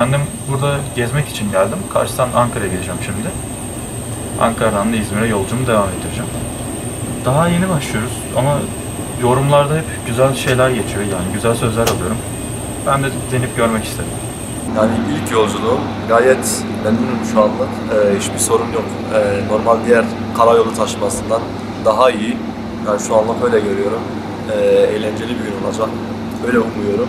Kendim burada gezmek için geldim. Karşıdan Ankara'ya geleceğim şimdi. Ankara'dan da İzmir'e yolcumu devam ettireceğim. Daha yeni başlıyoruz ama yorumlarda hep güzel şeyler geçiyor. Yani güzel sözler alıyorum. Ben de denip görmek istedim. Yani ilk yolculuğum gayet memnunum şu anlık. Ee, hiçbir sorun yok. Ee, normal diğer karayolu taşımasından daha iyi. Yani şu anlık öyle görüyorum. Ee, eğlenceli bir gün olacak. Öyle umuyorum.